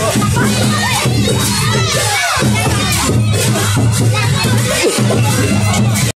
Oh, my God.